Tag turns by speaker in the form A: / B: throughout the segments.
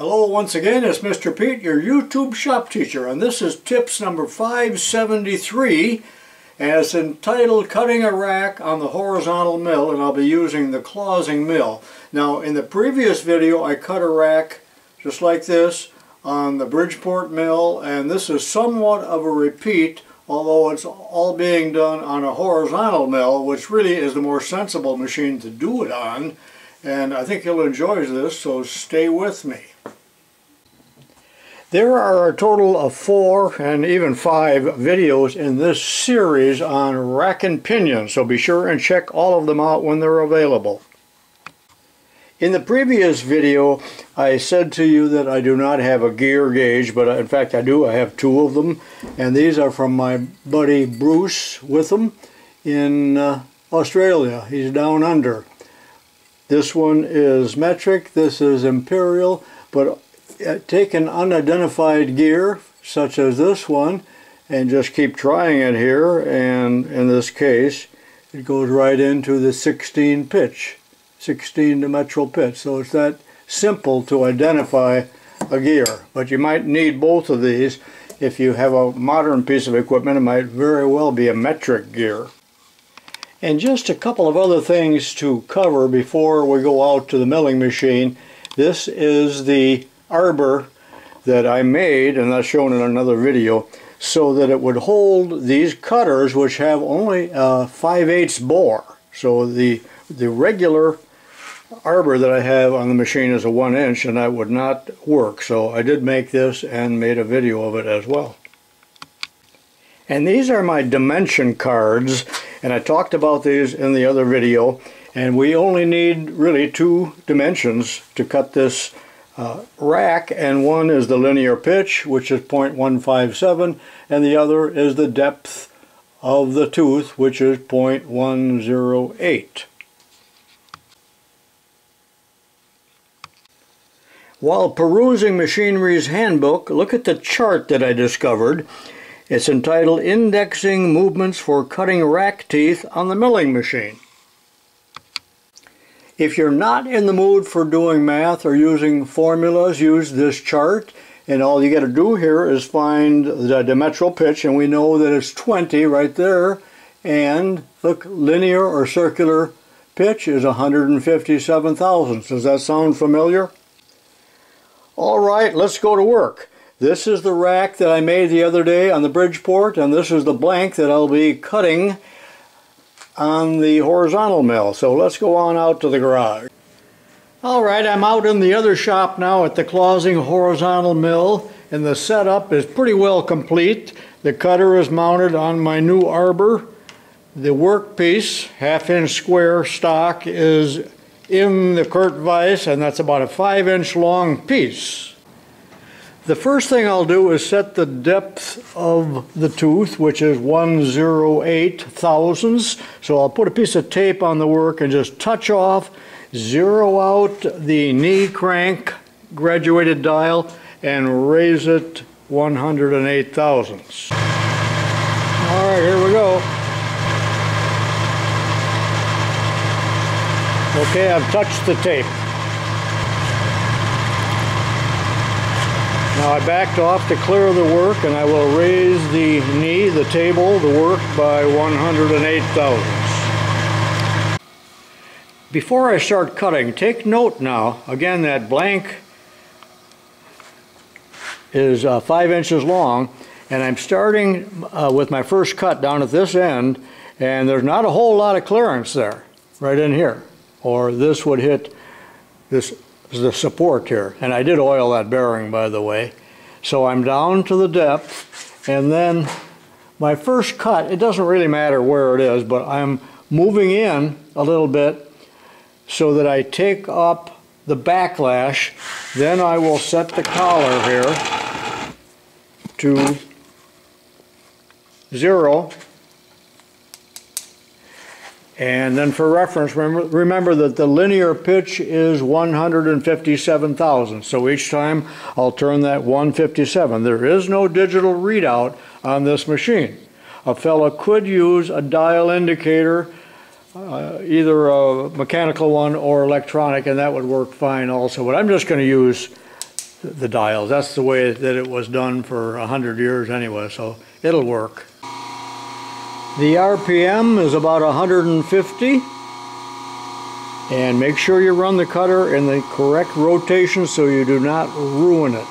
A: Hello once again, it's Mr. Pete, your YouTube shop teacher, and this is tips number 573, and it's entitled Cutting a Rack on the Horizontal Mill, and I'll be using the Clausing Mill. Now, in the previous video, I cut a rack just like this on the Bridgeport Mill, and this is somewhat of a repeat, although it's all being done on a horizontal mill, which really is the more sensible machine to do it on, and I think you'll enjoy this, so stay with me. There are a total of four and even five videos in this series on rack and pinion, so be sure and check all of them out when they're available. In the previous video, I said to you that I do not have a gear gauge, but in fact I do. I have two of them, and these are from my buddy Bruce Witham in uh, Australia. He's down under. This one is metric, this is imperial, but uh, Uh, take an unidentified gear such as this one and just keep trying it here. And in this case it goes right into the 16 pitch 16 diametral pitch. So it's that simple to identify a gear. But you might need both of these. If you have a modern piece of equipment it might very well be a metric gear. And just a couple of other things to cover before we go out to the milling machine. This is the arbor that I made, and that's shown in another video, so that it would hold these cutters which have only a 5 8 bore. So the, the regular arbor that I have on the machine is a 1 inch and that would not work. So I did make this and made a video of it as well. And these are my dimension cards and I talked about these in the other video and we only need really two dimensions to cut this uh, rack and one is the linear pitch which is 0.157 and the other is the depth of the tooth which is 0.108. While perusing Machinery's Handbook, look at the chart that I discovered. It's entitled Indexing Movements for Cutting Rack Teeth on the Milling Machine. If you're not in the mood for doing math or using formulas, use this chart. And all you got to do here is find the diametral pitch, and we know that it's 20 right there. And look, linear or circular pitch is 157 thousandths. Does that sound familiar? All right, let's go to work. This is the rack that I made the other day on the Bridgeport, and this is the blank that I'll be cutting on the horizontal mill. So let's go on out to the garage. Alright, I'm out in the other shop now at the Clausing horizontal mill and the setup is pretty well complete. The cutter is mounted on my new arbor. The workpiece, half inch square stock, is in the Kurt vise and that's about a five inch long piece. The first thing I'll do is set the depth of the tooth, which is 108 thousandths. So I'll put a piece of tape on the work and just touch off, zero out the knee crank graduated dial, and raise it 108 thousandths. All right, here we go. Okay, I've touched the tape. Now I backed off to clear the work and I will raise the knee, the table, the work by 108 thousandths. Before I start cutting, take note now, again that blank is uh, 5 inches long and I'm starting uh, with my first cut down at this end and there's not a whole lot of clearance there, right in here. Or this would hit this the support here. And I did oil that bearing, by the way. So I'm down to the depth, and then my first cut, it doesn't really matter where it is, but I'm moving in a little bit so that I take up the backlash. Then I will set the collar here to zero and then for reference, remember, remember that the linear pitch is 157 thousandths. So each time I'll turn that 157. There is no digital readout on this machine. A fellow could use a dial indicator, uh, either a mechanical one or electronic, and that would work fine also. But I'm just going to use the dials. That's the way that it was done for a hundred years anyway, so it'll work. The RPM is about 150 and make sure you run the cutter in the correct rotation so you do not ruin it.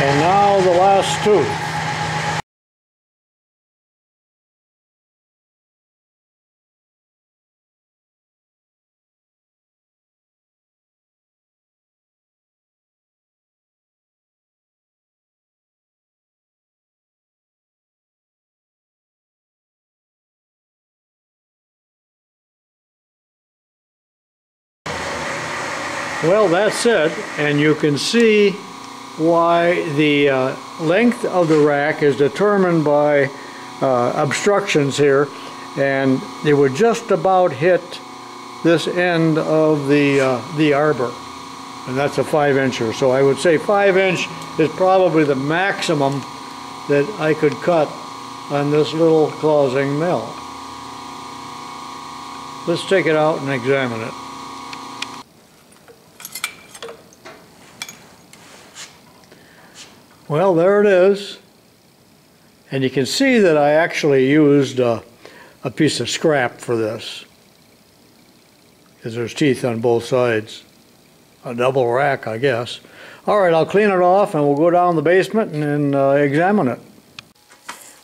A: And now the last two. Well, that's it, and you can see why the uh, length of the rack is determined by uh, obstructions here and it would just about hit this end of the uh, the arbor. And that's a five incher so. I would say five inch is probably the maximum that I could cut on this little Clausing mill. Let's take it out and examine it. Well, there it is. And you can see that I actually used a, a piece of scrap for this. Because there's teeth on both sides. A double rack, I guess. All right, I'll clean it off and we'll go down the basement and, and uh, examine it.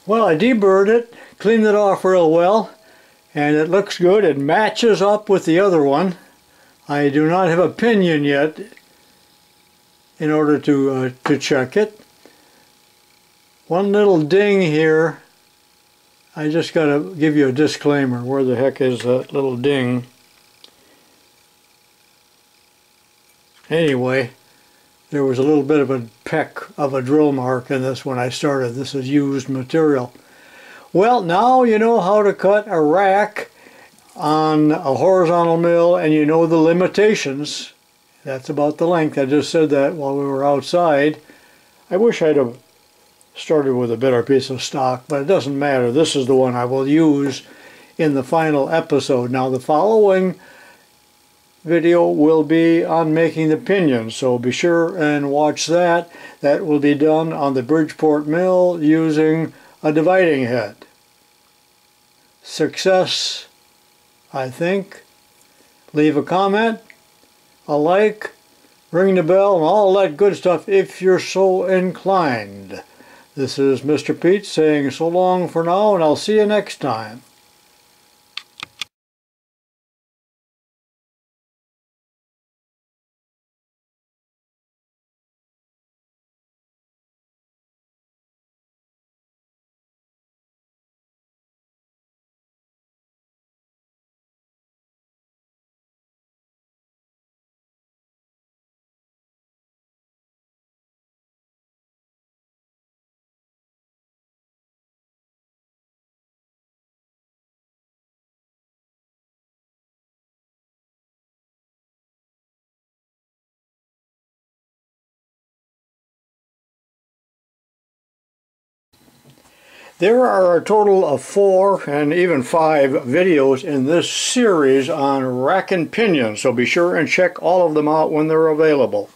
A: Well, I deburred it, cleaned it off real well, and it looks good. It matches up with the other one. I do not have a pinion yet in order to, uh, to check it. One little ding here. I just got to give you a disclaimer. Where the heck is that little ding? Anyway, there was a little bit of a peck of a drill mark in this when I started. This is used material. Well, now you know how to cut a rack on a horizontal mill and you know the limitations. That's about the length. I just said that while we were outside. I wish I'd have started with a better piece of stock, but it doesn't matter. This is the one I will use in the final episode. Now the following video will be on making the pinion, so be sure and watch that. That will be done on the Bridgeport mill using a dividing head. Success, I think. Leave a comment, a like, ring the bell, and all that good stuff if you're so inclined. This is Mr. Pete saying so long for now, and I'll see you next time. There are a total of four and even five videos in this series on rack and pinion, so be sure and check all of them out when they're available.